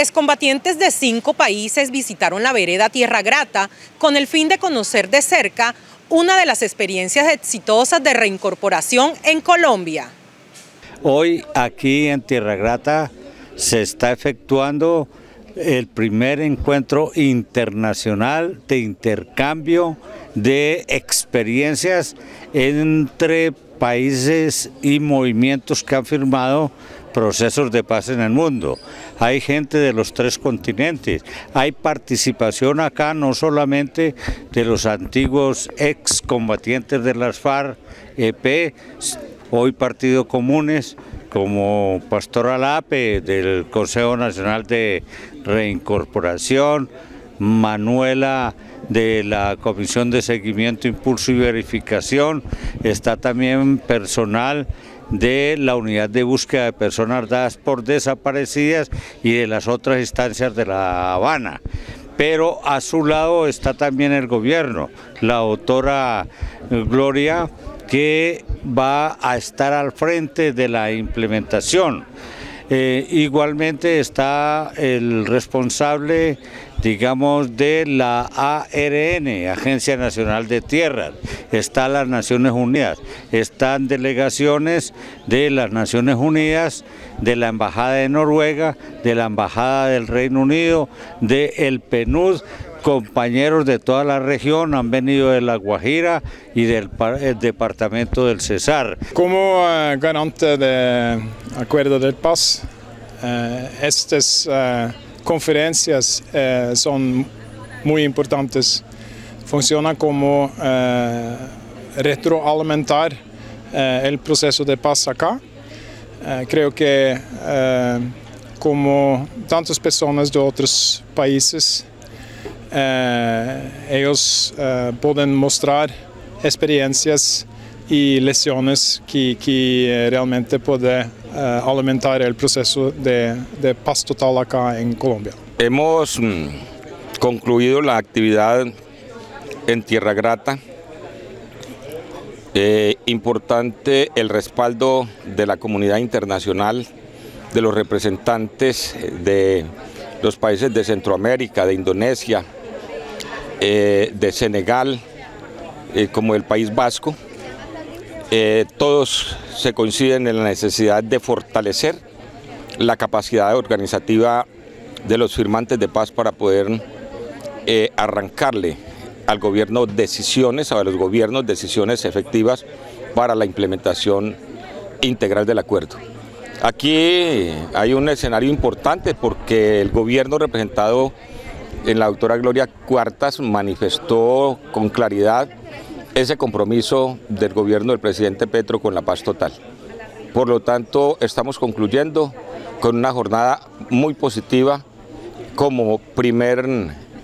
Excombatientes de cinco países visitaron la vereda Tierra Grata con el fin de conocer de cerca una de las experiencias exitosas de reincorporación en Colombia. Hoy aquí en Tierra Grata se está efectuando el primer encuentro internacional de intercambio de experiencias entre países y movimientos que han firmado procesos de paz en el mundo. Hay gente de los tres continentes, hay participación acá no solamente de los antiguos excombatientes de las FARC, EP, hoy Partido Comunes, como Pastor Alape del Consejo Nacional de Reincorporación, Manuela de la Comisión de Seguimiento, Impulso y Verificación, está también personal de la unidad de búsqueda de personas dadas por desaparecidas y de las otras instancias de La Habana. Pero a su lado está también el gobierno, la doctora Gloria, que va a estar al frente de la implementación. Eh, igualmente está el responsable, digamos, de la ARN, Agencia Nacional de Tierras, está las Naciones Unidas, están delegaciones de las Naciones Unidas, de la Embajada de Noruega, de la Embajada del Reino Unido, de el PNUD, compañeros de toda la región han venido de La Guajira y del departamento del Cesar. Como eh, garante del acuerdo de paz, eh, estas eh, conferencias son muy importantes. Funciona como retroalimentar el proceso de paz acá. creo que como tantas personas de otros países eh, ellos eh, pueden mostrar experiencias y lecciones que, que realmente pueden eh, alimentar el proceso de, de, paz total acá en Colombia. Hemos mm, concluido la actividad en Tierra Grata. importante el respaldo de la comunidad internacional, de los representantes de los países de Centroamérica, de Indonesia, eh, de Senegal, eh, como el País Vasco, eh, todos se coinciden en la necesidad de fortalecer la capacidad organizativa de los firmantes de paz para poder arrancarle al gobierno decisiones, a los gobiernos decisiones efectivas para la implementación integral del acuerdo. Aquí hay un escenario importante porque el gobierno representado la doctora Gloria Cuartas manifestó con claridad ese compromiso del gobierno del presidente Petro con la paz total. Por lo tanto, estamos concluyendo con una jornada muy positiva como primer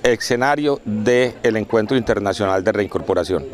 escenario del encuentro internacional de reincorporación.